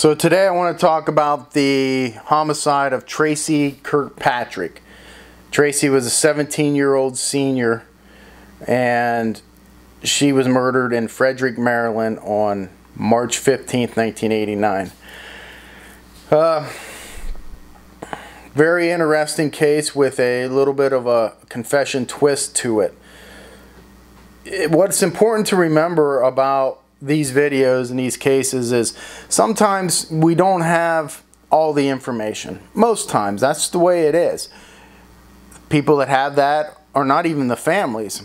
So today I want to talk about the homicide of Tracy Kirkpatrick. Tracy was a 17 year old senior and she was murdered in Frederick, Maryland on March 15th, 1989. Uh, very interesting case with a little bit of a confession twist to it. It- What's important to remember about these videos and these cases is sometimes we don't have all the information. Most times, that's the way it is. People that have that are not even the families,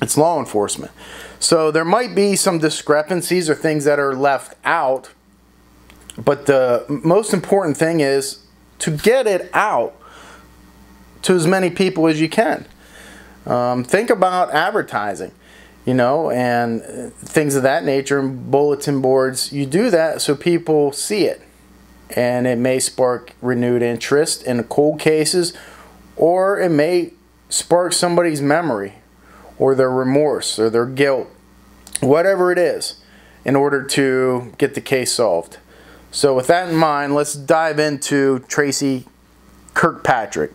it's law enforcement. So there might be some discrepancies or things that are left out, but the most important thing is to get it out to as many people as you can. Um, think about advertising, you know, and things of that nature, and bulletin boards. You do that so people see it, and it may spark renewed interest in cold cases, or it may spark somebody's memory, or their remorse, or their guilt, whatever it is, in order to get the case solved. So, with that in mind, let's dive into Tracy Kirkpatrick.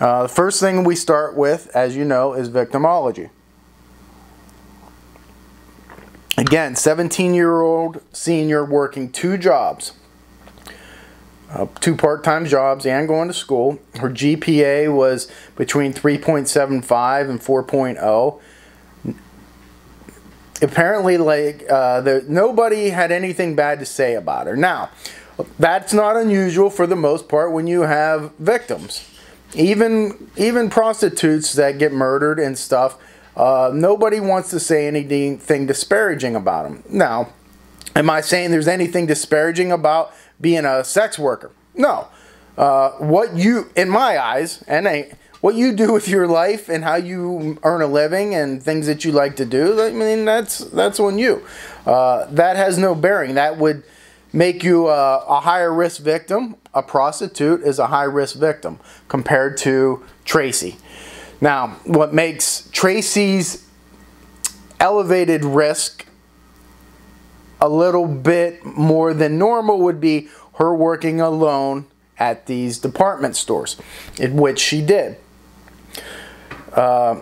Uh, the first thing we start with, as you know, is victimology. Again, 17 year old senior working two jobs, uh, two part time jobs, and going to school. Her GPA was between 3.75 and 4.0. Apparently, like uh, the, nobody had anything bad to say about her. Now, that's not unusual for the most part when you have victims even even prostitutes that get murdered and stuff uh, nobody wants to say anything disparaging about them now am i saying there's anything disparaging about being a sex worker? No. Uh, what you in my eyes and I, what you do with your life and how you earn a living and things that you like to do i mean that's that's on you. Uh, that has no bearing. That would make you a, a higher risk victim. A prostitute is a high risk victim compared to Tracy. Now, what makes Tracy's elevated risk a little bit more than normal would be her working alone at these department stores, in which she did. Uh,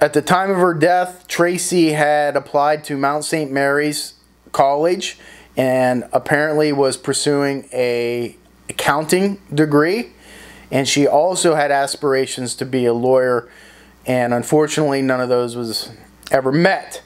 at the time of her death, Tracy had applied to Mount St. Mary's College and apparently was pursuing a accounting degree and she also had aspirations to be a lawyer and unfortunately none of those was ever met.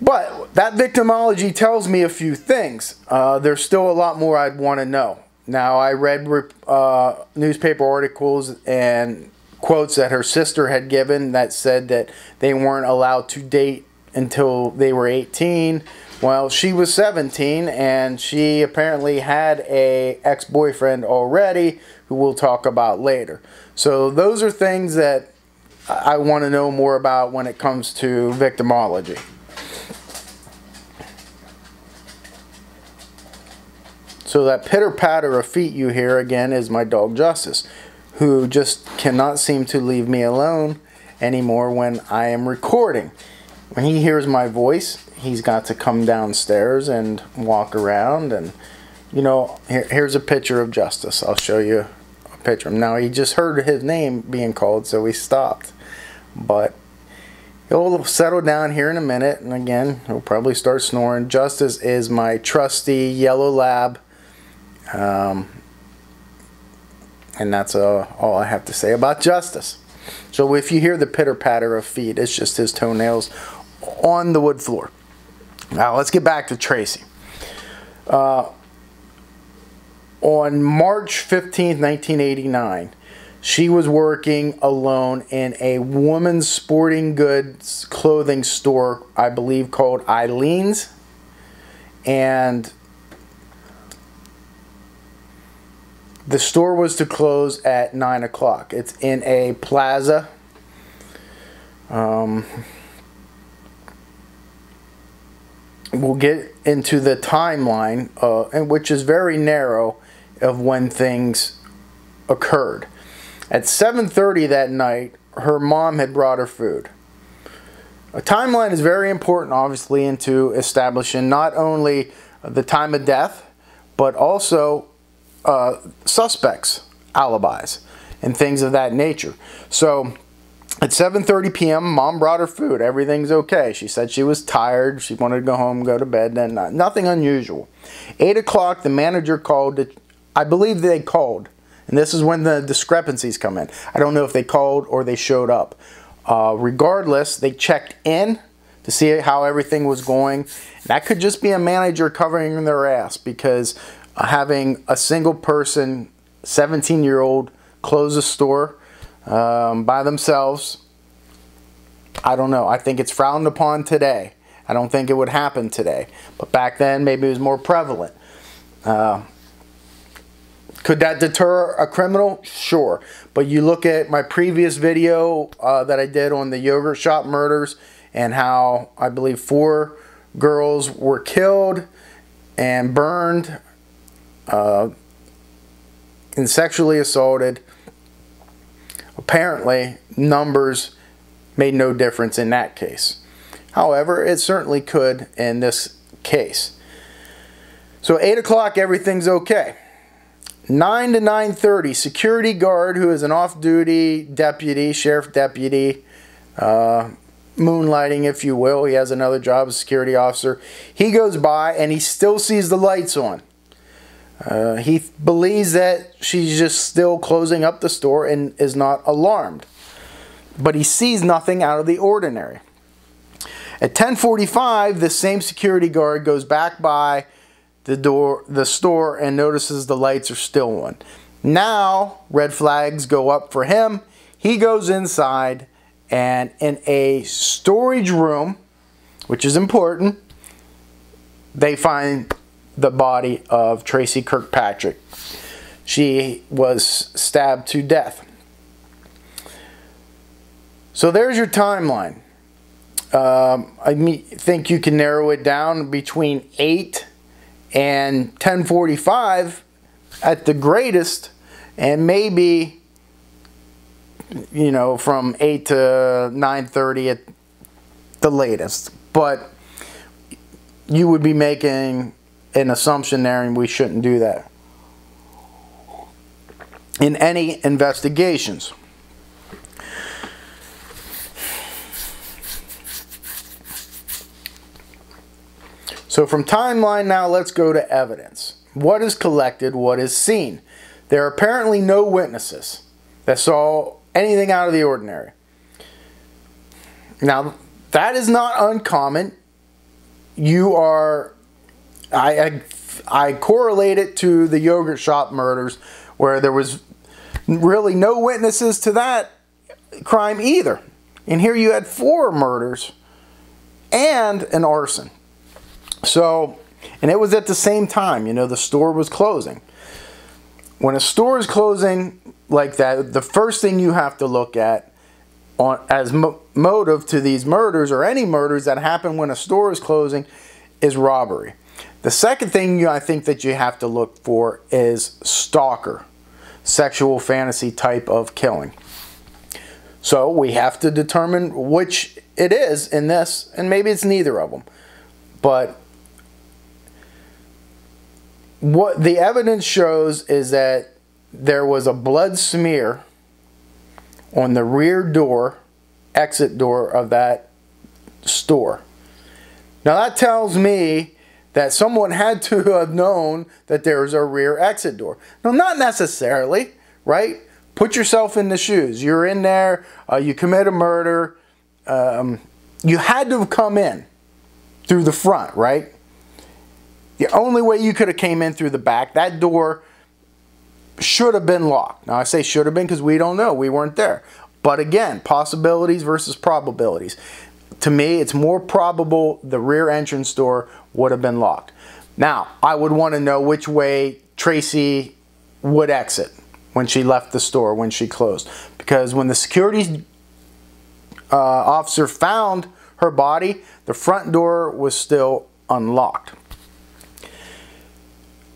But that victimology tells me a few things. Uh, there's still a lot more i'd want to know. Now i read uh, newspaper articles and quotes that her sister had given that said that they weren't allowed to date until they were 18 well, she was 17 and she apparently had a ex-boyfriend already who we'll talk about later. So those are things that I want to know more about when it comes to victimology. So that pitter patter of feet you hear again is my dog Justice, who just cannot seem to leave me alone anymore when I am recording. When he hears my voice, he's got to come downstairs and walk around and you know here, here's a picture of justice i'll show you picture now he just heard his name being called so he stopped but he'll settle down here in a minute and again he'll probably start snoring justice is my trusty yellow lab um, And that's uh, all I have to say about Justice. So if you hear the pitter patter of feet, it's just his toenails on the wood floor. Now let's get back to Tracy. Uh, on March 15th, 1989, she was working alone in a woman's sporting goods clothing store, I believe called Aileen's. And the store was to close at 9 o'clock. It's in a plaza. Um, we'll get into the timeline, uh, and which is very narrow, of when things occurred. At 7:30 that night, her mom had brought her food. A timeline is very important, obviously, into establishing not only the time of death, but also uh, suspects' alibis and things of that nature. So at 7:30 p.m., mom brought her food. Everything's okay. She said she was tired. She wanted to go home, go to bed. Then nothing unusual. Eight o'clock, the manager called. To, I believe they called, and this is when the discrepancies come in. I don't know if they called or they showed up. Uh, regardless, they checked in to see how everything was going. That could just be a manager covering their ass because having a single person, 17 year old, close a store um, by themselves. I don't know. I think it's frowned upon today. I don't think it would happen today. But back then, maybe it was more prevalent. Uh, could that deter a criminal? Sure. But you look at my previous video uh, that I did on the yogurt shop murders and how I believe four girls were killed and burned uh, and sexually assaulted Apparently, numbers made no difference in that case. However, it certainly could in this case. So 8 o'clock, everything's okay. 9 to 9.30, security guard who is an off-duty deputy, sheriff deputy, uh, moonlighting, if you will. He has another job as security officer. He goes by and he still sees the lights on. Uh, he believes that she's just still closing up the store and is not alarmed. But he sees nothing out of the ordinary. At 10:45, the same security guard goes back by the door the store and notices the lights are still on. Now, red flags go up for him. He goes inside and in a storage room, which is important, they find the body of Tracy Kirkpatrick. She was stabbed to death. So there's your timeline. Um, I think you can narrow it down between 8 and 1045 at the greatest and maybe you know from 8 to 9:30 at the latest but you would be making an assumption there, and we shouldn't do that. In any investigations. So from timeline now, let's go to evidence. What is collected? What is seen? There are apparently no witnesses that saw anything out of the ordinary. Now, that is not uncommon. You are I, I, I correlate it to the yogurt shop murders where there was really no witnesses to that crime either. And here you had four murders and an arson. So, and it was at the same time, you know, the store was closing. When a store is closing like that, the first thing you have to look at on, as mo motive to these murders or any murders that happen when a store is closing is robbery. The second thing you, I think that you have to look for is stalker, sexual fantasy type of killing. So we have to determine which it is in this, and maybe it's neither of them. But what the evidence shows is that there was a blood smear on the rear door, exit door of that store. Now that tells me that someone had to have known that there was a rear exit door. No, not necessarily. right? Put yourself in the shoes. You're in there, uh, you commit a murder. Um, you had to have come in through the front, right? The only way you could have came in through the back, that door should have been locked. Now I say should have been because we don't know. We weren't there. But again, possibilities versus probabilities. To me, it's more probable the rear entrance door would have been locked. Now, I would want to know which way Tracy would exit when she left the store, when she closed. Because when the security uh, officer found her body, the front door was still unlocked.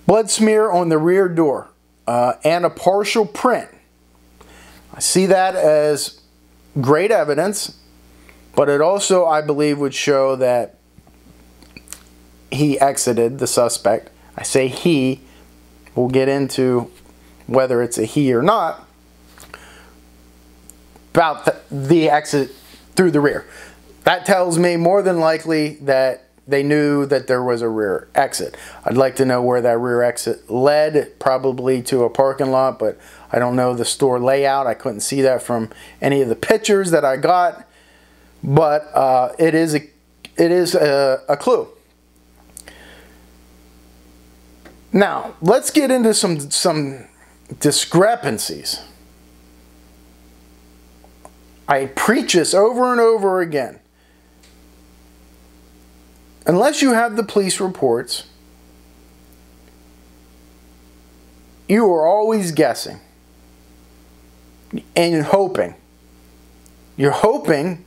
Blood smear on the rear door uh, and a partial print. I see that as great evidence, but it also, I believe, would show that he exited the suspect. I say he. We'll get into whether it's a he or not about the, the exit through the rear. That tells me more than likely that they knew that there was a rear exit. I'd like to know where that rear exit led, probably to a parking lot, but I don't know the store layout. I couldn't see that from any of the pictures that I got, but uh, it is a it is a, a clue. Now let's get into some some discrepancies. I preach this over and over again unless you have the police reports, you are always guessing and hoping. You're hoping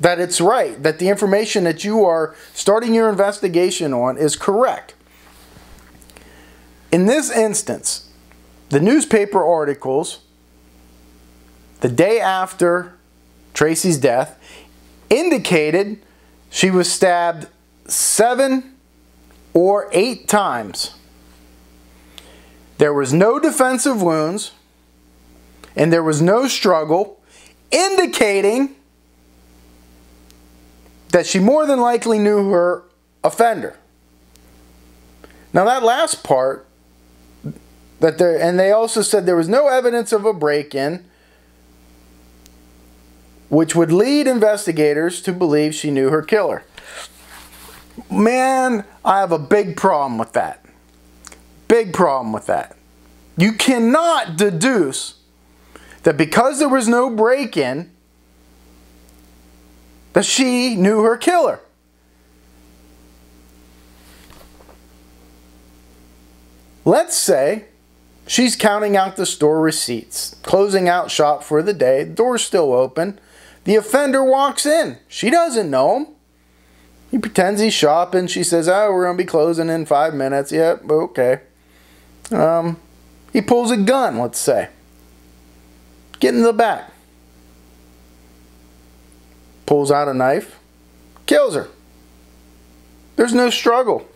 that it's right, that the information that you are starting your investigation on is correct. In this instance, the newspaper articles the day after Tracy's death indicated she was stabbed seven or eight times. There was no defensive wounds and there was no struggle, indicating that she more than likely knew her offender. Now that last part that there and they also said there was no evidence of a break-in which would lead investigators to believe she knew her killer. Man, I have a big problem with that. Big problem with that. You cannot deduce that because there was no break in, that she knew her killer. Let's say she's counting out the store receipts, closing out shop for the day, door's still open. The offender walks in. She doesn't know him. He pretends he's shopping. She says, "Oh, we're gonna be closing in five minutes." Yep, okay. Um, he pulls a gun. Let's say. Get in the back. Pulls out a knife. Kills her. There's no struggle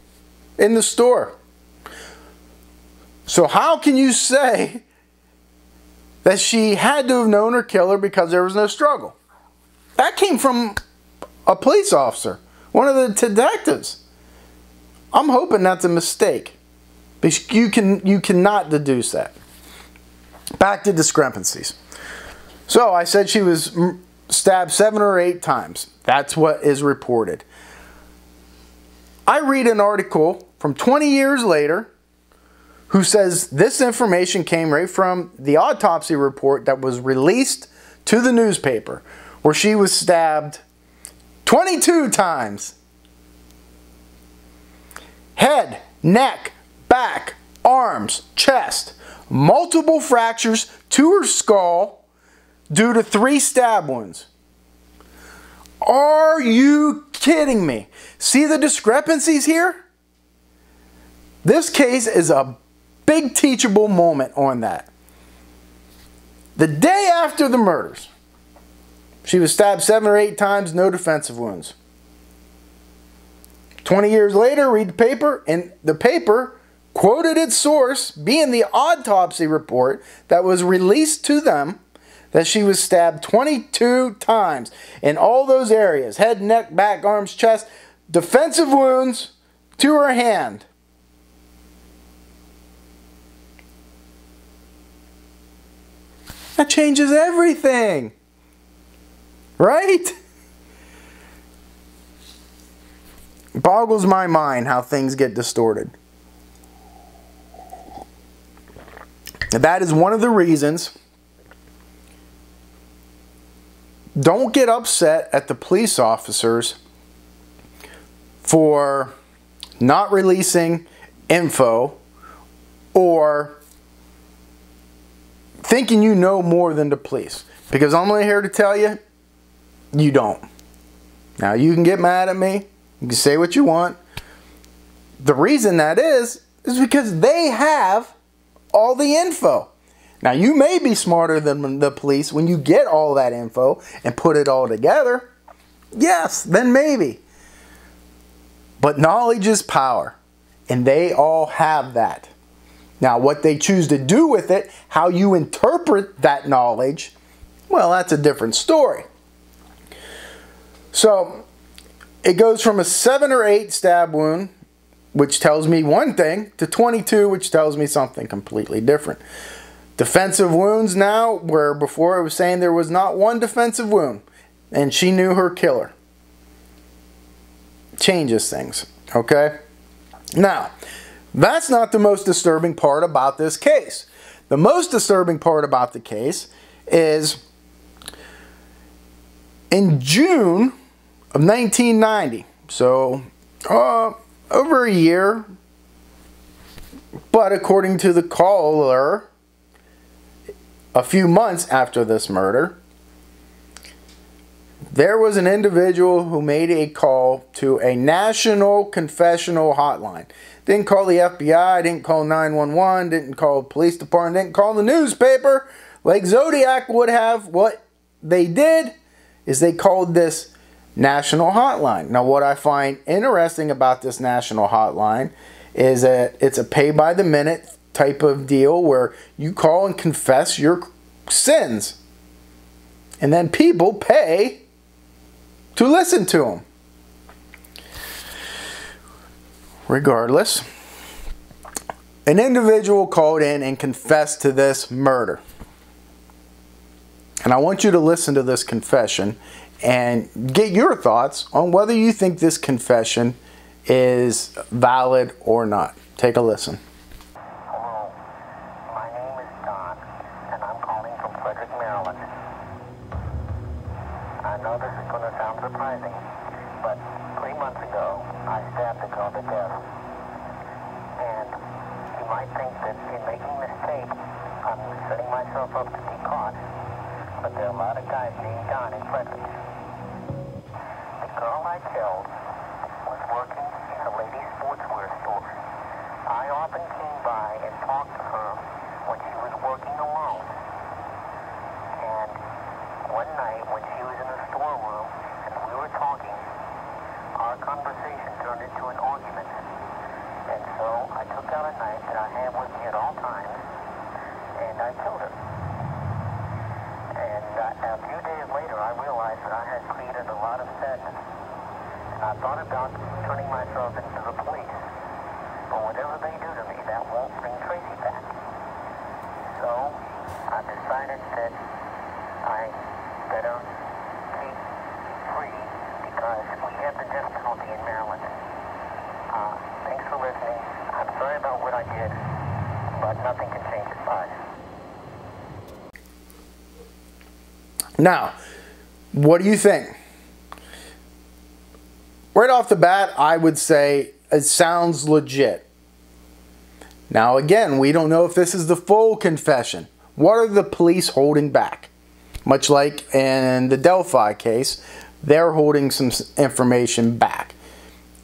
in the store. So how can you say that she had to have known her killer because there was no struggle? That came from a police officer one of the detectives. I'm hoping that's a mistake. Because you can you cannot deduce that. Back to discrepancies. So I said she was stabbed seven or eight times. That's what is reported. I read an article from 20 years later who says this information came right from the autopsy report that was released to the newspaper where she was stabbed 22 times. Head, neck, back, arms, chest, multiple fractures to her skull due to three stab wounds. Are you kidding me? See the discrepancies here? This case is a big teachable moment on that. The day after the murders, she was stabbed seven or eight times, no defensive wounds. 20 years later, read the paper, and the paper quoted its source being the autopsy report that was released to them that she was stabbed 22 times in all those areas head, neck, back, arms, chest, defensive wounds to her hand. That changes everything. Right? boggles my mind how things get distorted. That is one of the reasons. Don't get upset at the police officers for not releasing info or thinking you know more than the police. Because I'm only here to tell you, you don't. Now, you can get mad at me. You can say what you want. The reason that is, is because they have all the info. Now, you may be smarter than the police when you get all that info and put it all together. Yes, then maybe. But knowledge is power, and they all have that. Now, what they choose to do with it, how you interpret that knowledge, well, that's a different story. So, it goes from a 7 or 8 stab wound, which tells me one thing, to 22, which tells me something completely different. Defensive wounds now, where before it was saying there was not one defensive wound, and she knew her killer. Changes things, okay? Now, that's not the most disturbing part about this case. The most disturbing part about the case is in June of 1990. So, uh, over a year. But according to the caller, a few months after this murder, there was an individual who made a call to a national confessional hotline. Didn't call the FBI, didn't call 911, didn't call police department, didn't call the newspaper like Zodiac would have. What they did is they called this national hotline. Now, what I find interesting about this national hotline is that it's a pay by the minute type of deal where you call and confess your sins. And then people pay to listen to them. Regardless, an individual called in and confessed to this murder. And I want you to listen to this confession and get your thoughts on whether you think this confession is valid or not. Take a listen. Hello, my name is Don, and I'm calling from Frederick, Maryland. I know this is going to sound surprising, but three months ago, I stabbed a girl to death. And you might think that in making this tape, I'm setting myself up to be caught, but there are a lot of guys named Don in Frederick girl I killed was working in a ladies' sportswear store. I often came by and talked to her when she was working alone. And one night when she was in the storeroom and we were talking, our conversation turned into an argument. And so I took out a knife that I have with me at all times and I killed her. And uh, a few days later, I realized that I had created a lot of sadness. I thought about turning myself into the police. But whatever they do to me, that won't bring Tracy back. So I decided that I better keep free because we have the death penalty in Maryland. Uh, thanks for listening. I'm sorry about what I did, but nothing can change it. Bye. Now, what do you think? right off the bat, I would say it sounds legit. Now, again, we don't know if this is the full confession. What are the police holding back? Much like in the Delphi case, they're holding some information back.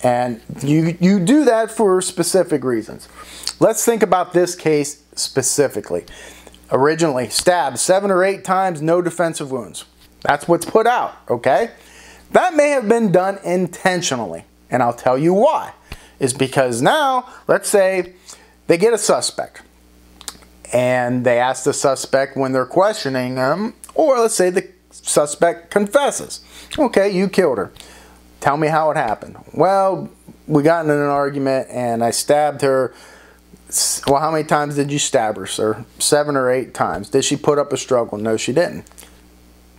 And you, you do that for specific reasons. Let's think about this case specifically. Originally, stabbed seven or eight times, no defensive wounds. That's what's put out, okay? That may have been done intentionally, and I'll tell you why. Is because now, let's say they get a suspect, and they ask the suspect when they're questioning them, or let's say the suspect confesses. Okay, you killed her. Tell me how it happened. Well, we got in an argument, and I stabbed her Well, how many times did you stab her, sir? Seven or eight times. Did she put up a struggle? No, she didn't.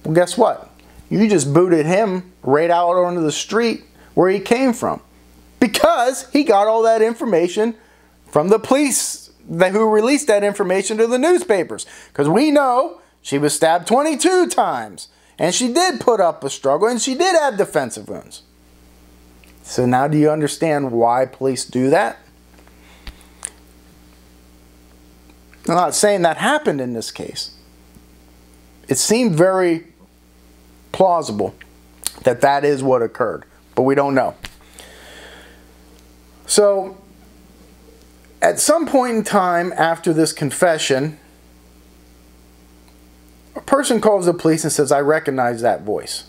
Well, guess what? You just booted him right out onto the street where he came from because he got all that information from the police that who released that information to the newspapers. Because we know she was stabbed 22 times and she did put up a struggle and she did have defensive wounds. So now do you understand why police do that? I'm not saying that happened in this case. It seemed very plausible that that is what occurred, but we don't know. So, at some point in time after this confession, a person calls the police and says, I recognize that voice.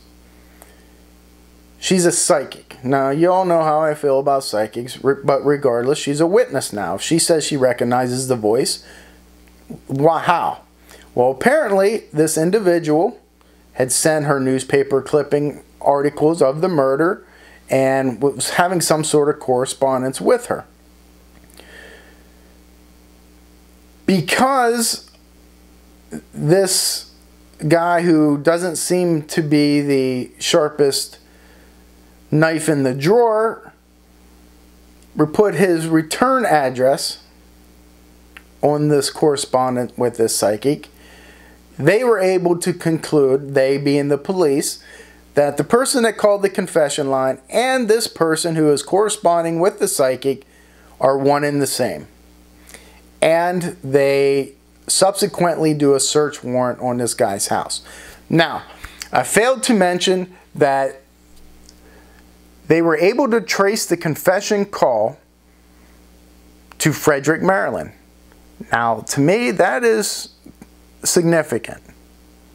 She's a psychic. Now, you all know how I feel about psychics, but regardless, she's a witness now. She says she recognizes the voice, why, how? Well, apparently, this individual had sent her newspaper clipping articles of the murder and was having some sort of correspondence with her. Because this guy who doesn't seem to be the sharpest knife in the drawer put his return address on this correspondent with this psychic, they were able to conclude, they being the police, that the person that called the confession line and this person who is corresponding with the psychic are one and the same. And they subsequently do a search warrant on this guy's house. Now, I failed to mention that they were able to trace the confession call to Frederick, Maryland. Now, to me, that is significant.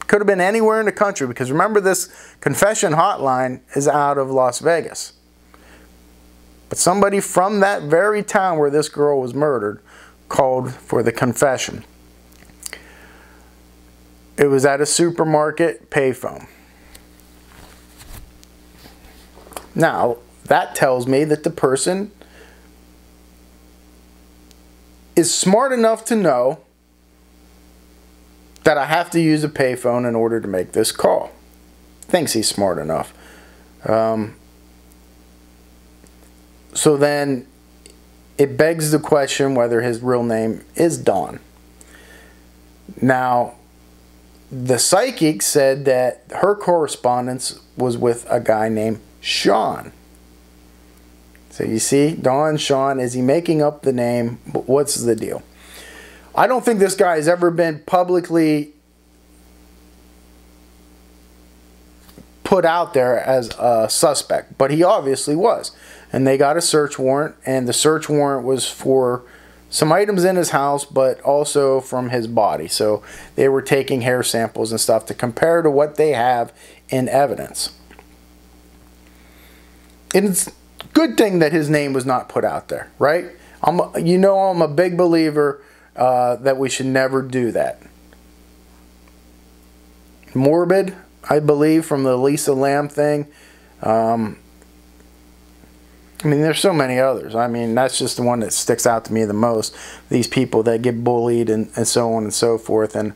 Could have been anywhere in the country because remember, this confession hotline is out of Las Vegas. But somebody from that very town where this girl was murdered called for the confession. It was at a supermarket payphone. Now, that tells me that the person is smart enough to know that I have to use a payphone in order to make this call. Thinks he's smart enough. Um, so then it begs the question whether his real name is Don. Now, the psychic said that her correspondence was with a guy named Sean. So you see, Don Sean, is he making up the name? What's the deal? I don't think this guy has ever been publicly put out there as a suspect, but he obviously was. And they got a search warrant, and the search warrant was for some items in his house, but also from his body. So they were taking hair samples and stuff to compare to what they have in evidence. It's a good thing that his name was not put out there, right? I'm, you know, I'm a big believer uh, that we should never do that. Morbid, I believe, from the Lisa Lamb thing. Um, I mean, there's so many others. I mean, that's just the one that sticks out to me the most. These people that get bullied and, and so on and so forth. And,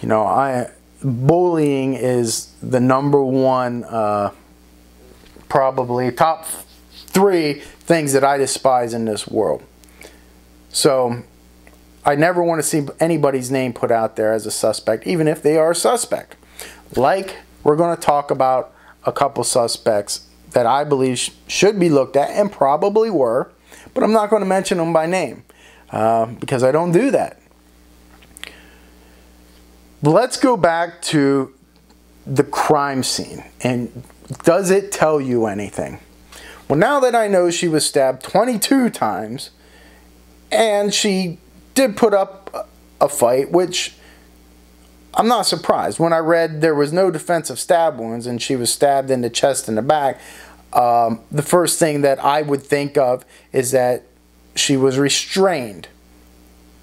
you know, I bullying is the number one, uh, probably top three things that I despise in this world. So, I never want to see anybody's name put out there as a suspect, even if they are a suspect. Like we're going to talk about a couple suspects that I believe sh- should be looked at and probably were, but I'm not going to mention them by name uh, because I don't do that. Let's go back to the crime scene and does it tell you anything? Well, now that I know she was stabbed 22 times and she did put up a fight, which I'm not surprised. When I read there was no defensive stab wounds and she was stabbed in the chest and the back, um, the first thing that I would think of is that she was restrained.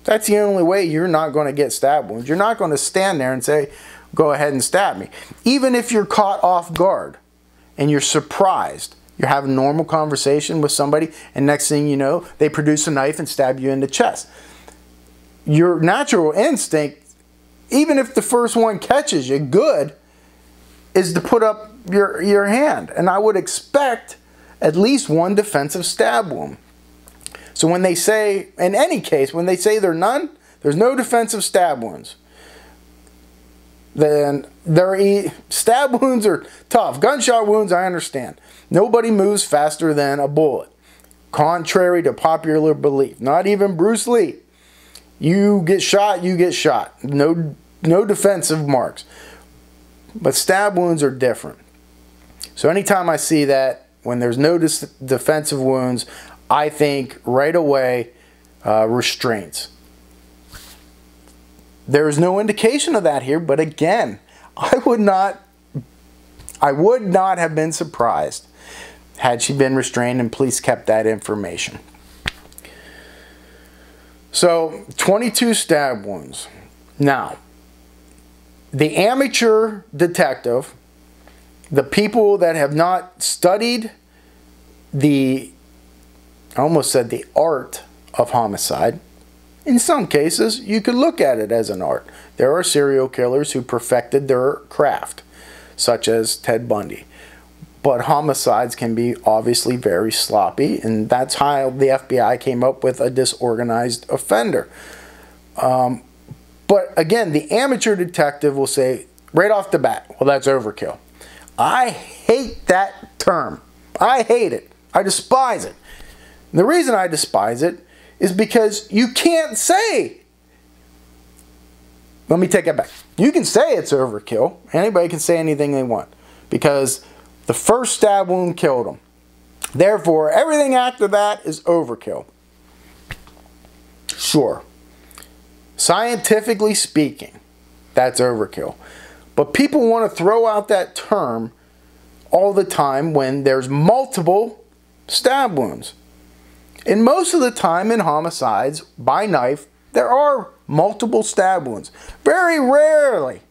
That's the only way you're not going to get stab wounds. You're not going to stand there and say, go ahead and stab me. Even if you're caught off guard and you're surprised, You're having normal conversation with somebody, and next thing you know, they produce a knife and stab you in the chest. Your natural instinct, even if the first one catches you good, is to put up your, your hand. And I would expect at least one defensive stab wound. So when they say, in any case, when they say there are none, there's no defensive stab wounds. Then there e- stab wounds are tough. Gunshot wounds, I understand. Nobody moves faster than a bullet, contrary to popular belief. Not even Bruce Lee. You get shot, you get shot. No, no defensive marks. But stab wounds are different. So anytime I see that, when there's no defensive wounds, I think right away uh, restraints. There is no indication of that here, but again, I would not I would not have been surprised had she been restrained and police kept that information. So, 22 stab wounds. Now, the amateur detective, the people that have not studied the, I almost said the art of homicide, in some cases, you could look at it as an art. There are serial killers who perfected their craft, such as Ted Bundy. But homicides can be obviously very sloppy, and that's how the FBI came up with a disorganized offender. Um, but again, the amateur detective will say right off the bat, well, that's overkill. I hate that term. I hate it. I despise it. And the reason I despise it is because you can't say. Let me take it back. You can say it's overkill. Anybody can say anything they want because the first stab wound killed him. Therefore, everything after that is overkill. Sure. Scientifically speaking, that's overkill. But people want to throw out that term all the time when there's multiple stab wounds. And most of the time in homicides by knife, there are multiple stab wounds. Very rarely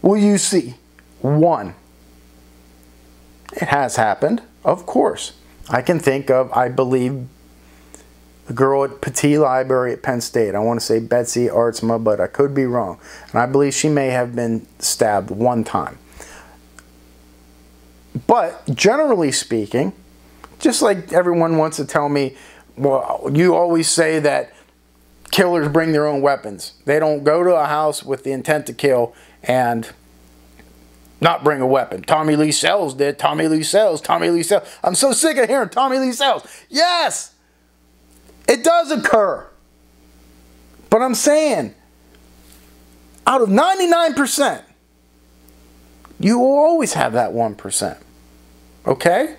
will you see one. It has happened, of course. I can think of, I believe, the girl at Pattee Library at Penn State. I want to say Betsy Aardsma, but I could be wrong. And I believe she may have been stabbed one time. But generally speaking, just like everyone wants to tell me, well, you always say that killers bring their own weapons. They don't go to a house with the intent to kill and not bring a weapon. Tommy Lee Sells did. Tommy Lee Sells. Tommy Lee Sells. I'm so sick of hearing Tommy Lee Sells. Yes, it does occur. But I'm saying, out of 99%, you will always have that 1%. Okay?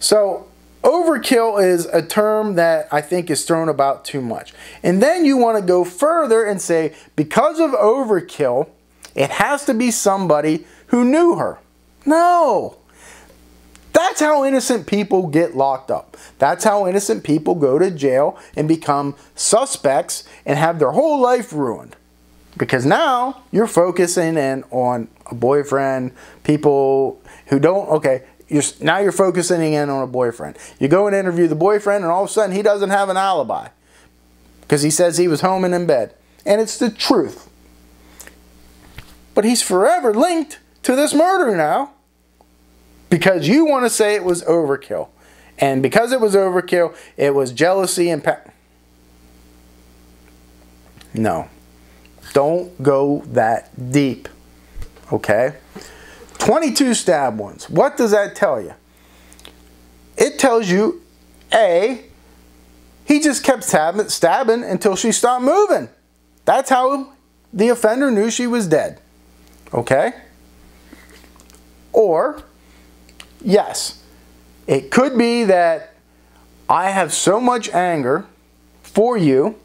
So, overkill is a term that I think is thrown about too much. And then you want to go further and say, because of overkill, it has to be somebody who knew her. No. That's how innocent people get locked up. That's how innocent people go to jail and become suspects and have their whole life ruined. Because now you're focusing in on a boyfriend, people who don't, okay, you're, now you're focusing in on a boyfriend. You go and interview the boyfriend, and all of a sudden he doesn't have an alibi because he says he was home and in bed. And it's the truth. But he's forever linked to this murder now because you want to say it was overkill. And because it was overkill, it was jealousy and. Pa- no. Don't go that deep. Okay? 22 stab wounds. What does that tell you? It tells you, A, he just kept stabbing, stabbing until she stopped moving. That's how the offender knew she was dead. Okay? Or, yes, it could be that I have so much anger for you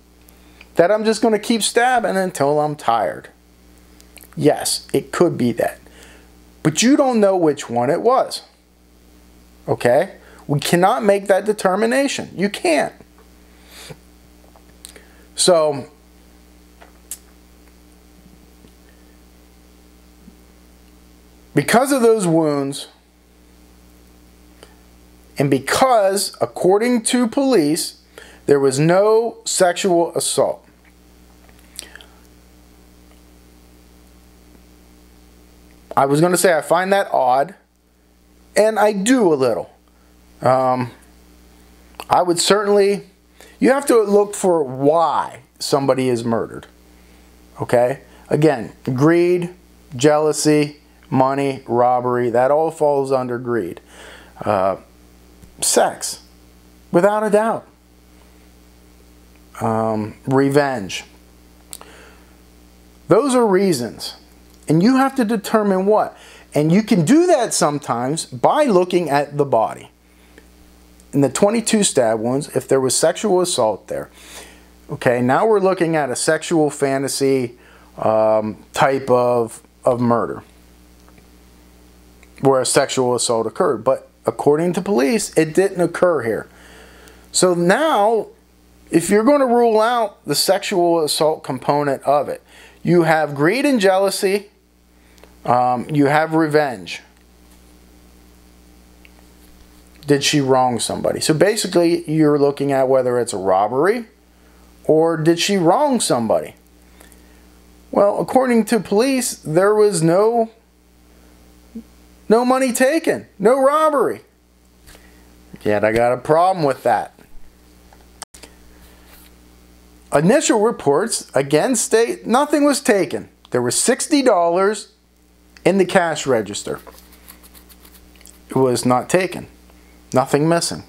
that I'm just going to keep stabbing until I'm tired. Yes, it could be that. But you don't know which one it was. Okay? We cannot make that determination. You can't. So, because of those wounds, And because, according to police, there was no sexual assault. I was going to say I find that odd, and I do a little. Um, I would certainly, you have to look for why somebody is murdered. Okay? Again, greed, jealousy, money, robbery, that all falls under greed. Uh, sex, without a doubt. Um, revenge. Those are reasons. And you have to determine what. And you can do that sometimes by looking at the body. In the 22 stab wounds, if there was sexual assault there, okay, now we're looking at a sexual fantasy um, type of, of murder where a sexual assault occurred. But according to police, it didn't occur here. So now, if you're going to rule out the sexual assault component of it, you have greed and jealousy um, you have revenge. Did she wrong somebody? So basically, you're looking at whether it's a robbery or did she wrong somebody? Well, according to police, there was no no money taken, no robbery. Yet I got a problem with that. Initial reports again state nothing was taken. There was $60 in the cash register. It was not taken. Nothing missing.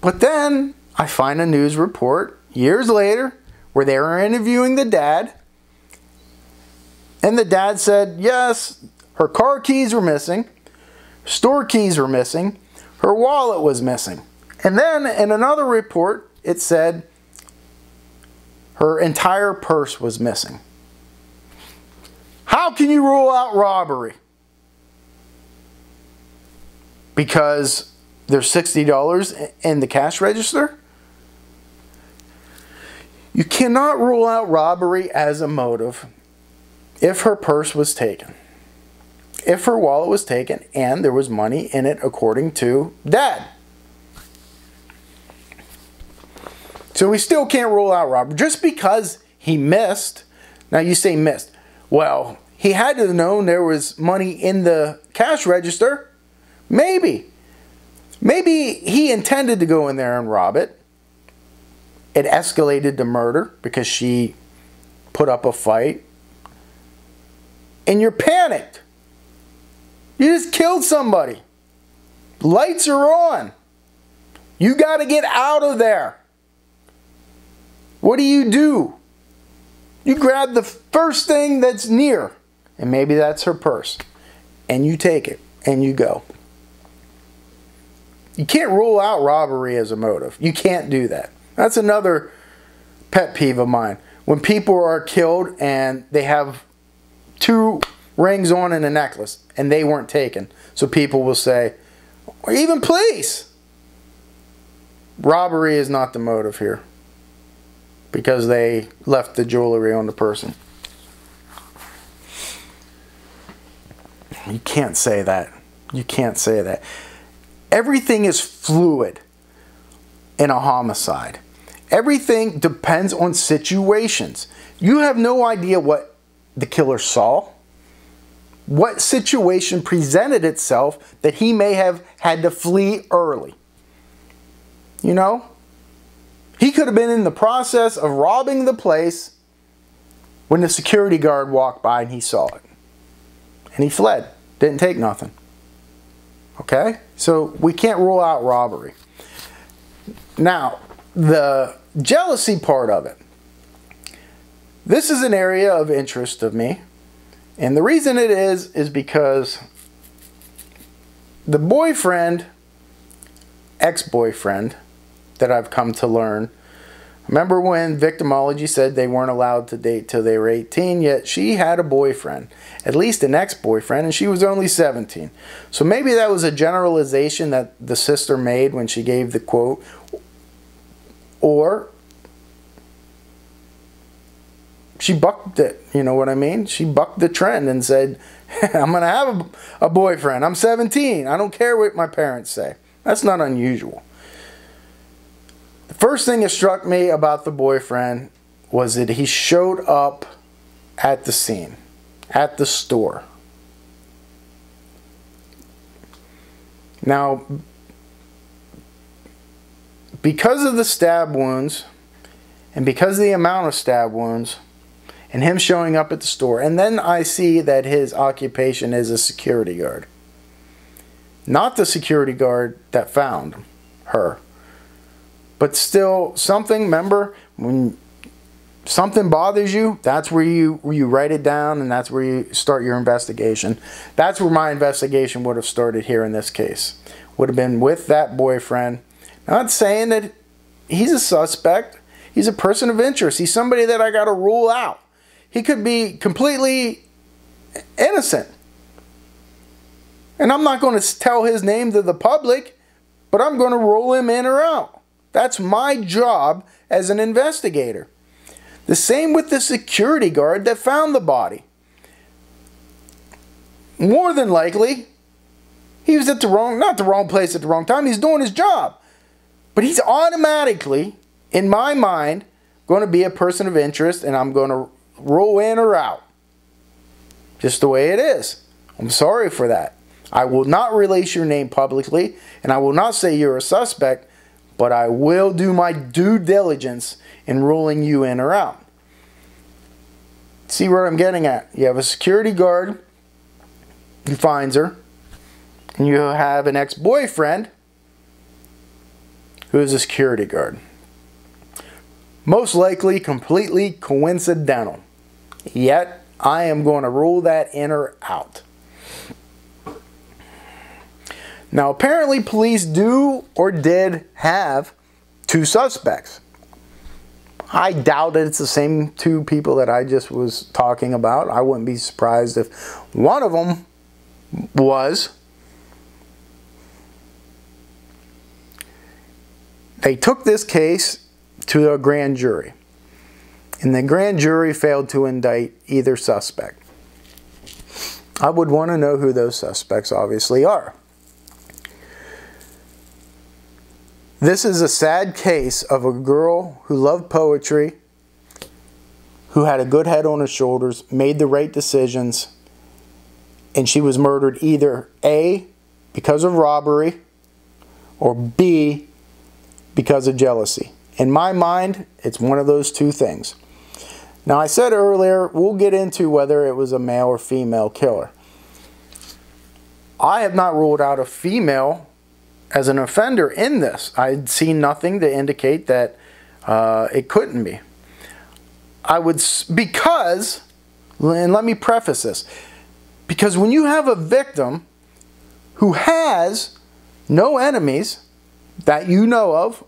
But then I find a news report years later where they were interviewing the dad. And the dad said, yes, her car keys were missing, store keys were missing, her wallet was missing. And then in another report, it said her entire purse was missing. How can you rule out robbery? Because there's $60 in the cash register? You cannot rule out robbery as a motive if her purse was taken. If her wallet was taken and there was money in it according to dad. So we still can't rule out robbery. Just because he missed, now you say missed. Well, he had to have known there was money in the cash register. Maybe. Maybe he intended to go in there and rob it. It escalated to murder because she put up a fight. And you're panicked. You just killed somebody. Lights are on. You got to get out of there. What do you do? You grab the first thing that's near and maybe that's her purse, and you take it and you go. You can't rule out robbery as a motive. You can't do that. That's another pet peeve of mine. When people are killed and they have two rings on and a necklace and they weren't taken, so people will say, or even police, robbery is not the motive here because they left the jewelry on the person. You can't say that. You can't say that. Everything is fluid in a homicide. Everything depends on situations. You have no idea what the killer saw, what situation presented itself that he may have had to flee early. You know? He could have been in the process of robbing the place when the security guard walked by and he saw it. And he fled. Didn't take nothing. Okay? So we can't rule out robbery. Now, the jealousy part of it. This is an area of interest of me. And the reason it is, is because the boyfriend, ex-boyfriend, that I've come to learn Remember when victimology said they weren't allowed to date till they were 18, yet she had a boyfriend, at least an ex-boyfriend, and she was only 17. So maybe that was a generalization that the sister made when she gave the quote. Or she bucked it, you know what I mean? She bucked the trend and said, I'm going to have a, a boyfriend. I'm 17. I don't care what my parents say. That's not unusual. The first thing that struck me about the boyfriend was that he showed up at the scene, at the store. Now, because of the stab wounds and because of the amount of stab wounds and him showing up at the store, and then I see that his occupation is a security guard. Not the security guard that found her. But still, something, remember, when something bothers you, that's where you where you write it down and that's where you start your investigation. That's where my investigation would have started here in this case. Would have been with that boyfriend. Not saying that he's a suspect. He's a person of interest. He's somebody that I got to rule out. He could be completely innocent. And I'm not going to tell his name to the public, but I'm going to rule him in or out. That's my job as an investigator. The same with the security guard that found the body. More than likely, he was at the wrong, not the wrong place at the wrong time. He's doing his job. But he's automatically, in my mind, going to be a person of interest and I'm going to rule in or out. Just the way it is. I'm sorry for that. I will not release your name publicly and I will not say you're a suspect, but I will do my due diligence in ruling you in or out. See where I'm getting at? You have a security guard who finds her, and you have an ex boyfriend who is a security guard. Most likely completely coincidental. Yet, I am going to rule that in or out. Now, apparently, police do or did have two suspects. I doubt it's the same two people that I just was talking about. I wouldn't be surprised if one of them was. They took this case to a grand jury, and the grand jury failed to indict either suspect. I would want to know who those suspects obviously are. This is a sad case of a girl who loved poetry, who had a good head on her shoulders, made the right decisions, and she was murdered either A, because of robbery, or B, because of jealousy. In my mind, it's one of those two things. Now, I said earlier, we'll get into whether it was a male or female killer. I have not ruled out a female as an offender in this. I'd seen nothing to indicate that uh, it couldn't be. I would, because, and let me preface this, because when you have a victim who has no enemies that you know of,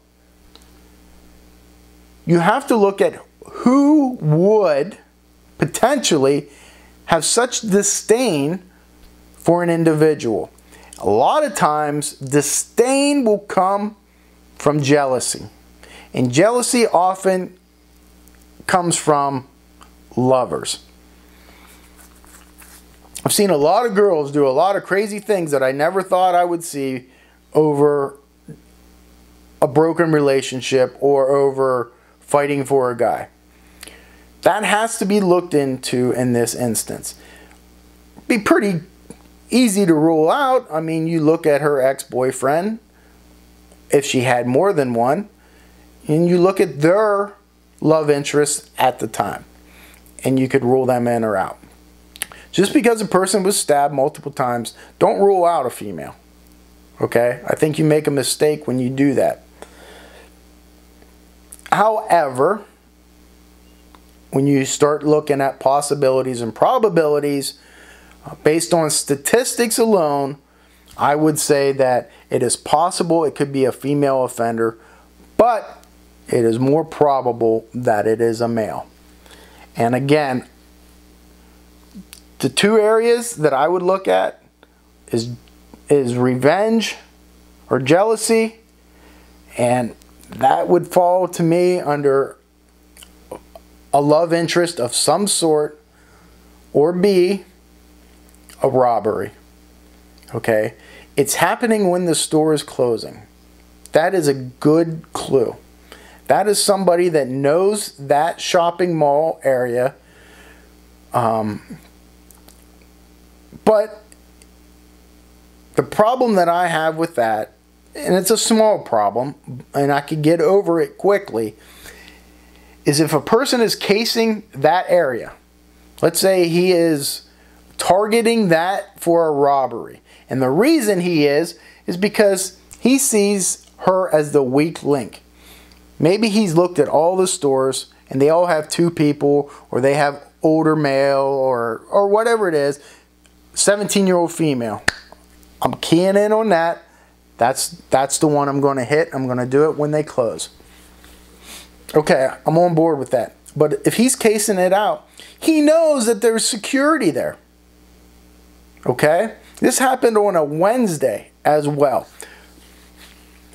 you have to look at who would potentially have such disdain for an individual. A lot of times, disdain will come from jealousy. And jealousy often comes from lovers. I've seen a lot of girls do a lot of crazy things that I never thought I would see over a broken relationship or over fighting for a guy. That has to be looked into in this instance. Be pretty easy to rule out. I mean, you look at her ex boyfriend, if she had more than one, and you look at their love interests at the time, and you could rule them in or out. Just because a person was stabbed multiple times, don't rule out a female. Okay? I think you make a mistake when you do that. However, when you start looking at possibilities and probabilities, uh, based on statistics alone, I would say that it is possible it could be a female offender, but it is more probable that it is a male. And again, the two areas that I would look at is is revenge or jealousy and that would fall to me under a love interest of some sort or B a robbery. Okay? it's happening when the store is closing. That is a good clue. That is somebody that knows that shopping mall area. Um, but the problem that I have with that, and it's a small problem, and I could get over it quickly, is if a person is casing that area, let's say he is targeting that for a robbery, and the reason he is, is because he sees her as the weak link. Maybe he's looked at all the stores and they all have two people or they have older male or or whatever it is 17 year old female i'm keying in on that that's that's the one i'm going to hit. I'm going to do it when they close. Okay i'm on board with that. But if he's casing it out he knows that there's security there. Okay? This happened on a wednesday as well.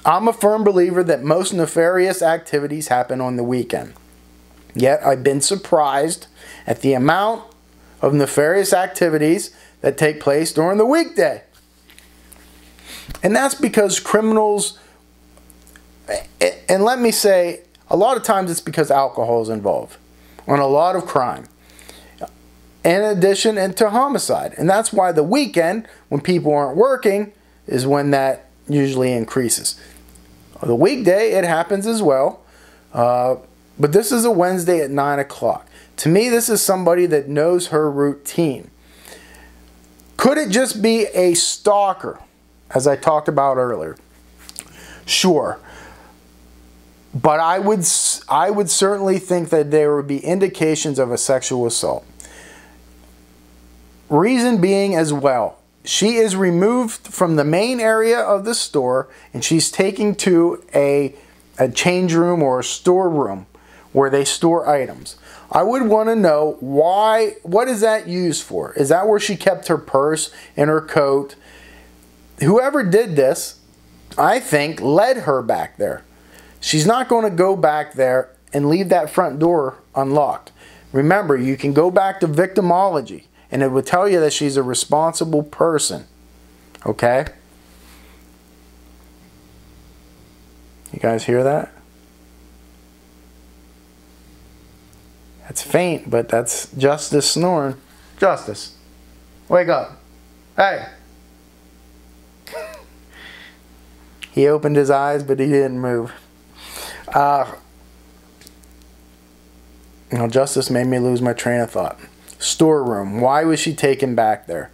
I'm a firm believer that most nefarious activities happen on the weekend. Yet I've been surprised at the amount of nefarious activities that take place during the weekday. And that's because criminals, and let me say, a lot of times it's because alcohol is involved on a lot of crime. In addition into homicide. And that's why the weekend, when people aren't working, is when that usually increases. The weekday, it happens as well. Uh, but this is a Wednesday at 9 o'clock. To me, this is somebody that knows her routine. Could it just be a stalker, as I talked about earlier? Sure. But I would, I would certainly think that there would be indications of a sexual assault. Reason being as well, she is removed from the main area of the store and she's taken to a, a change room or a storeroom where they store items. I would want to know why, what is that used for? Is that where she kept her purse and her coat? Whoever did this, I think, led her back there. She's not going to go back there and leave that front door unlocked. Remember, you can go back to victimology and it would tell you that she's a responsible person. Okay? You guys hear that? That's faint, but that's Justice snoring. Justice, wake up. Hey. He opened his eyes, but he didn't move. Uh, you know, Justice made me lose my train of thought. Storeroom. Why was she taken back there?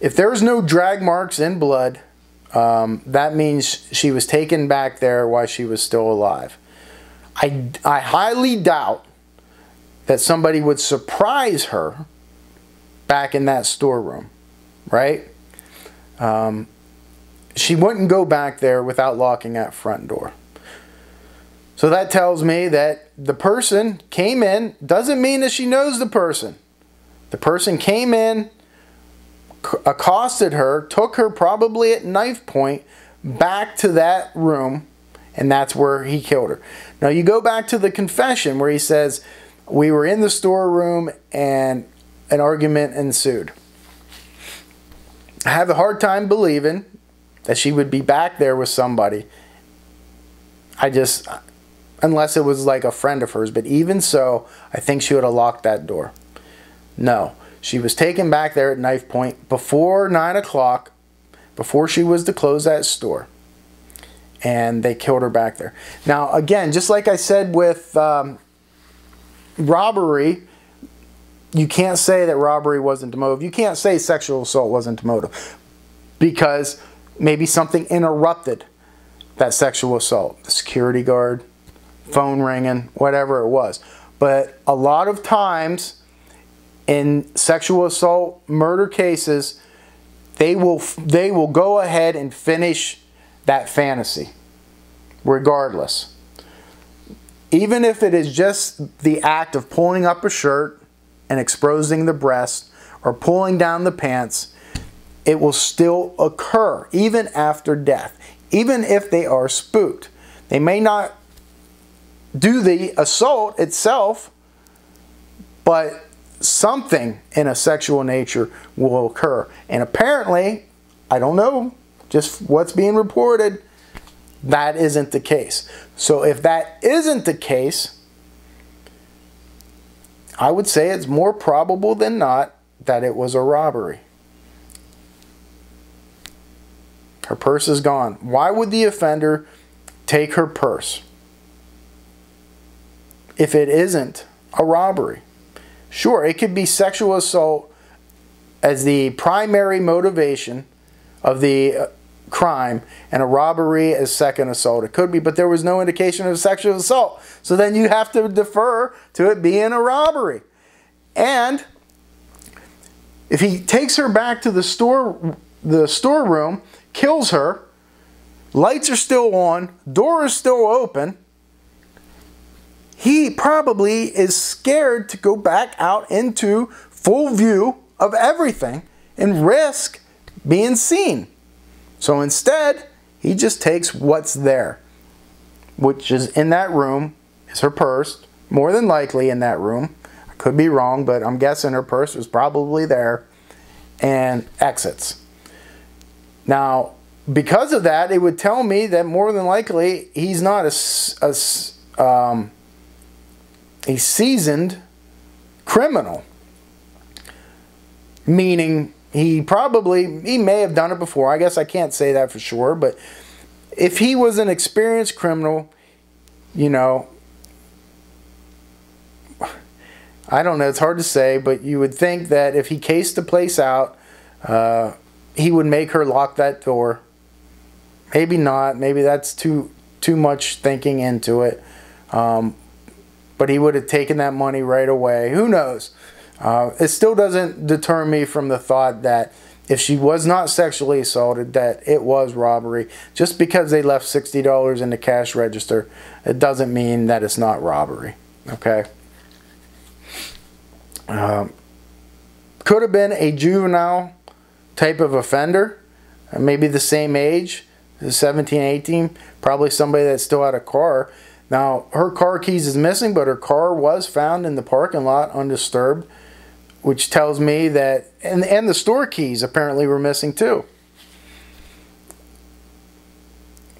If there's no drag marks in blood, um, that means she was taken back there while she was still alive. I, I highly doubt that somebody would surprise her back in that storeroom, right? Um, she wouldn't go back there without locking that front door. So that tells me that the person came in, doesn't mean that she knows the person. The person came in, accosted her, took her probably at knife point back to that room, and that's where he killed her. Now you go back to the confession where he says, we were in the storeroom and an argument ensued. I have a hard time believing that she would be back there with somebody. I just, unless it was like a friend of hers, but even so, I think she would have locked that door. No, she was taken back there at knife point before 9 o'clock, before she was to close that store. And they killed her back there. Now, again, just like I said with um, robbery, you can't say that robbery wasn't the motive. You can't say sexual assault wasn't the motive because maybe something interrupted that sexual assault. The security guard, phone ringing, whatever it was. But a lot of times in sexual assault murder cases, they will they will go ahead and finish that fantasy regardless even if it is just the act of pulling up a shirt and exposing the breast or pulling down the pants, it will still occur even after death, even if they are spooked. They may not do the assault itself, but something in a sexual nature will occur. And apparently, I don't know, just what's being reported, that isn't the case. So if that isn't the case, I would say it's more probable than not that it was a robbery. Her purse is gone. Why would the offender take her purse if it isn't a robbery? Sure, it could be sexual assault as the primary motivation of the uh, crime and a robbery as second assault. It could be, but there was no indication of sexual assault. So then you have to defer to it being a robbery. And if he takes her back to the store the storeroom, kills her, lights are still on, door is still open, he probably is scared to go back out into full view of everything and risk being seen. So instead, he just takes what's there, which is in that room, is her purse, more than likely in that room. I could be wrong, but I'm guessing her purse was probably there, and exits. Now, because of that, it would tell me that more than likely he's not a, a, um, a seasoned criminal. Meaning he probably, he may have done it before. I guess I can't say that for sure. But if he was an experienced criminal, you know, I don't know, it's hard to say, but you would think that if he cased the place out, uh, he would make her lock that door. Maybe not. Maybe that's too too much thinking into it. Um, but he would have taken that money right away. Who knows? Uh, it still doesn't deter me from the thought that if she was not sexually assaulted, that it was robbery. Just because they left $60 in the cash register, it doesn't mean that it's not robbery. Okay? Um, could have been a juvenile type of offender, uh, maybe the same age, 17, 18, probably somebody that still had a car. Now, her car keys is missing, but her car was found in the parking lot undisturbed, which tells me that, and, and the store keys apparently were missing too.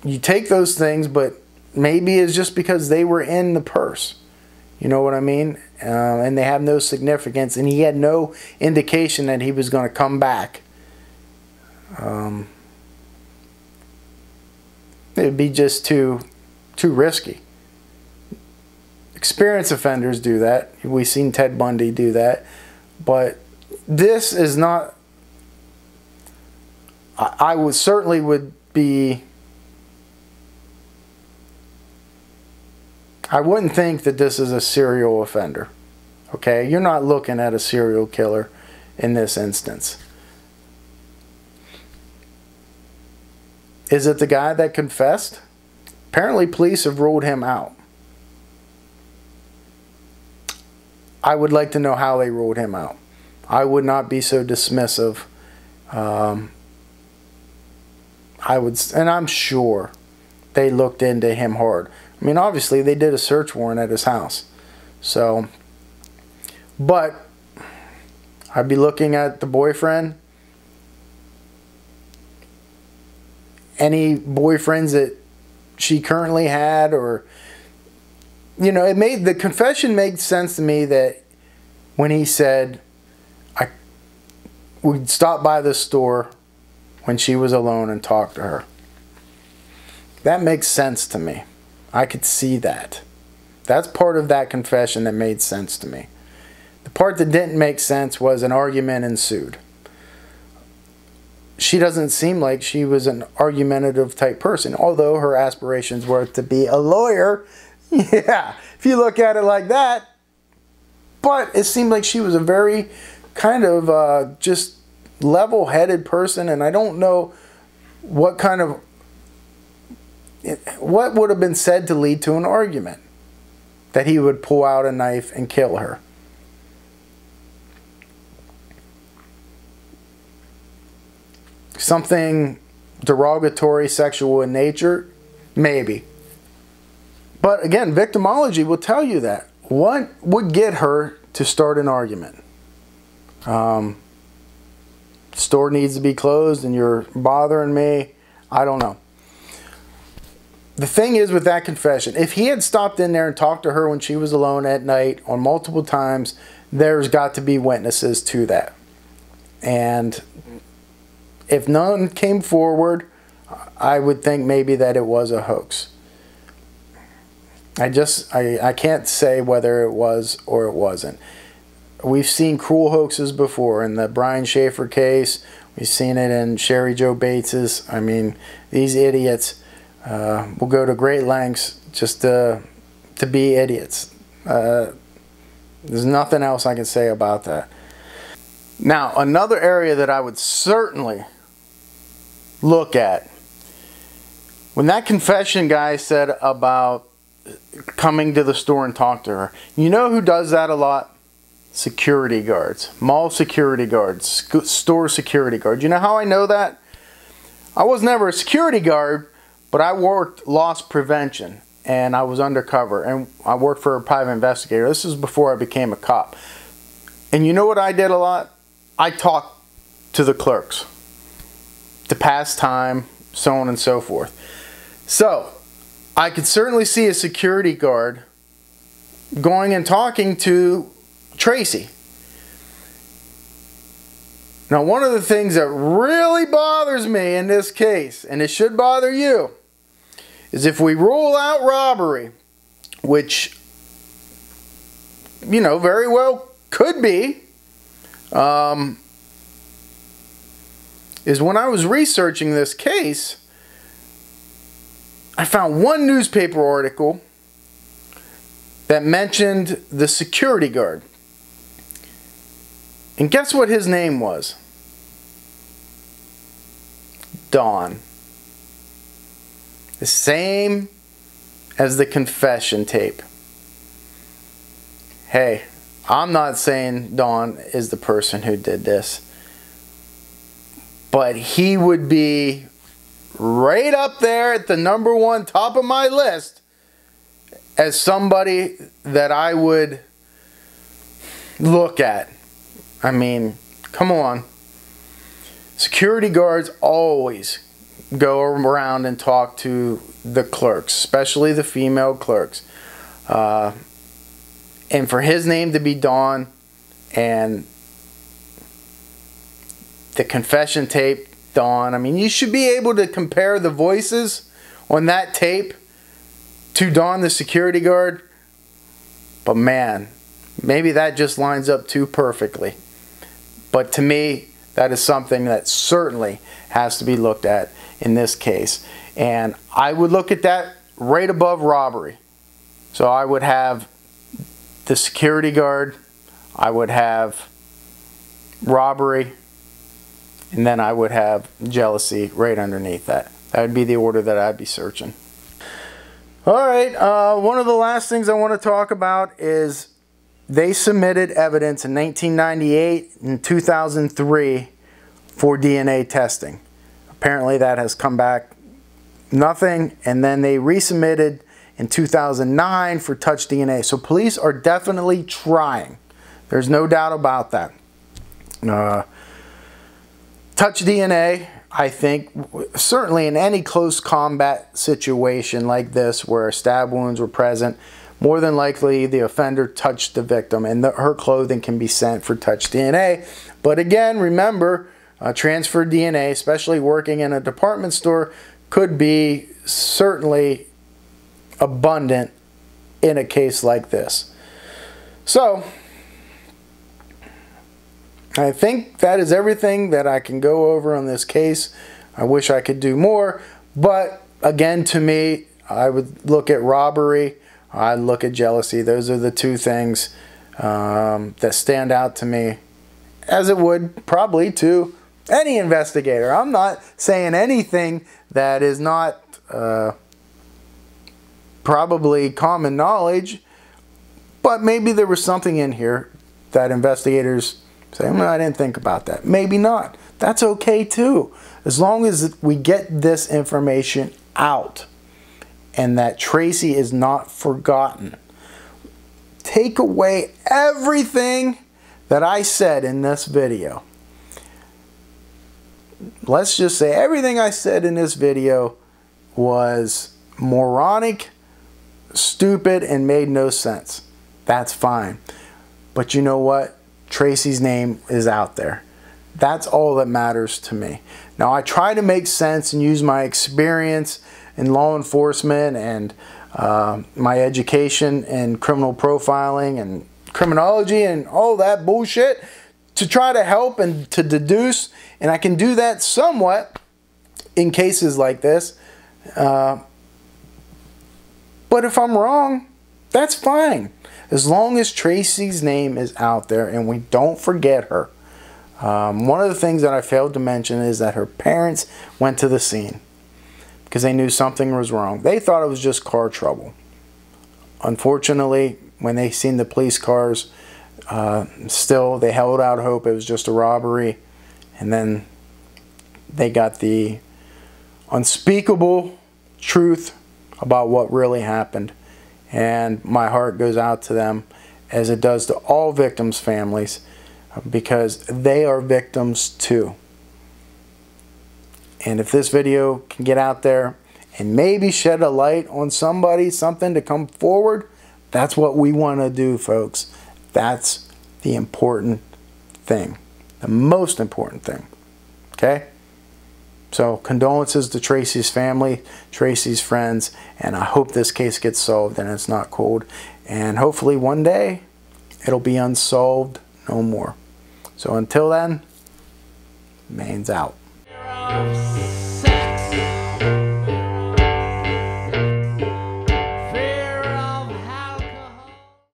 You take those things, but maybe it's just because they were in the purse. You know what I mean? Uh, and they have no significance, and he had no indication that he was going to come back. Um, it'd be just too too risky. Experienced offenders do that. We've seen Ted Bundy do that. But this is not I, I would certainly would be I wouldn't think that this is a serial offender. Okay? You're not looking at a serial killer in this instance. Is it the guy that confessed? Apparently, police have ruled him out. I would like to know how they ruled him out. I would not be so dismissive. Um, I would, and I'm sure they looked into him hard. I mean, obviously, they did a search warrant at his house. So, but I'd be looking at the boyfriend any boyfriends that she currently had or you know it made the confession made sense to me that when he said i would stop by the store when she was alone and talk to her. That makes sense to me. I could see that. That's part of that confession that made sense to me. The part that didn't make sense was an argument ensued she doesn't seem like she was an argumentative type person, although her aspirations were to be a lawyer. Yeah, if you look at it like that. But it seemed like she was a very kind of uh, just level headed person, and I don't know what kind of. What would have been said to lead to an argument? That he would pull out a knife and kill her. Something derogatory, sexual in nature? Maybe. But again, victimology will tell you that. What would get her to start an argument? Um, store needs to be closed and you're bothering me. I don't know. The thing is with that confession, if he had stopped in there and talked to her when she was alone at night on multiple times, there's got to be witnesses to that. And if none came forward, I would think maybe that it was a hoax. I just I, I can't say whether it was or it wasn't. We've seen cruel hoaxes before in the Brian Shaffer case. We've seen it in Cheri Jo Bates's. I mean, these idiots uh, will go to great lengths just to to be idiots. Uh, there's nothing else I can say about that. Now, another area that I would certainly look at when that confession guy said about coming to the store and talk to her. You know who does that a lot? Security guards, mall security guards, store security guards. You know how I know that? I was never a security guard, but I worked loss prevention and I was undercover and I worked for a private investigator. This is before I became a cop. And you know what I did a lot? I talked to the clerks to pass time, so on and so forth. So, I could certainly see a security guard going and talking to Tracy. Now, one of the things that really bothers me in this case, and it should bother you, is if we rule out robbery, which, you know, very well could be, um, is when I was researching this case, I found one newspaper article that mentioned the security guard. And guess what his name was? Don. The same as the confession tape. Hey, I'm not saying Don is the person who did this, but he would be right up there at the number one top of my list as somebody that I would look at. I mean, come on. Security guards always go around and talk to the clerks, especially the female clerks. Uh, and for his name to be Don and the confession tape Don. I mean, you should be able to compare the voices on that tape to Don, the security guard. But man, maybe that just lines up too perfectly. But to me, that is something that certainly has to be looked at in this case. And I would look at that right above robbery. So I would have the security guard, I would have robbery, and then I would have jealousy right underneath that. That would be the order that I'd be searching. All right, uh, one of the last things I want to talk about is they submitted evidence in 1998 and 2003 for DNA testing. Apparently that has come back nothing, and then they resubmitted in 2009 for touch DNA. So police are definitely trying. There's no doubt about that. Uh, Touch DNA, I think, certainly in any close combat situation like this where stab wounds were present, more than likely the offender touched the victim and the, her clothing can be sent for touch DNA. But again, remember, uh, transferred DNA, especially working in a department store, could be certainly abundant in a case like this. So, I think that is everything that I can go over on this case. I wish I could do more, but again, to me, I would look at robbery, I look at jealousy. Those are the two things um, that stand out to me, as it would probably to any investigator. I'm not saying anything that is not uh, probably common knowledge, but maybe there was something in here that investigators Say, well, I didn't think about that. Maybe not. That's okay too. As long as we get this information out and that Tracy is not forgotten. Take away everything that I said in this video. let's just say everything I said in this video was moronic, stupid, and made no sense. That's fine. But you know what? Tracy's name is out there. That's all that matters to me. Now, I try to make sense and use my experience in law enforcement and uh, my education in criminal profiling and criminology and all that bullshit to try to help and to deduce. And I can do that somewhat in cases like this. Uh, but if I'm wrong, that's fine. As long as Tracy's name is out there and we don't forget her. Um, one of the things that I failed to mention is that her parents went to the scene because they knew something was wrong. They thought it was just car trouble. Unfortunately, when they seen the police cars, uh, still they held out hope it was just a robbery, and then they got the unspeakable truth about what really happened. And my heart goes out to them as it does to all victims' families because they are victims too. And if this video can get out there and maybe shed a light on somebody, something to come forward, that's what we want to do, folks. That's the important thing, the most important thing. Okay? So, condolences to Tracy's family, Tracy's friends, and I hope this case gets solved and it's not cold. And hopefully, one day it'll be unsolved no more. So, until then, Mains out.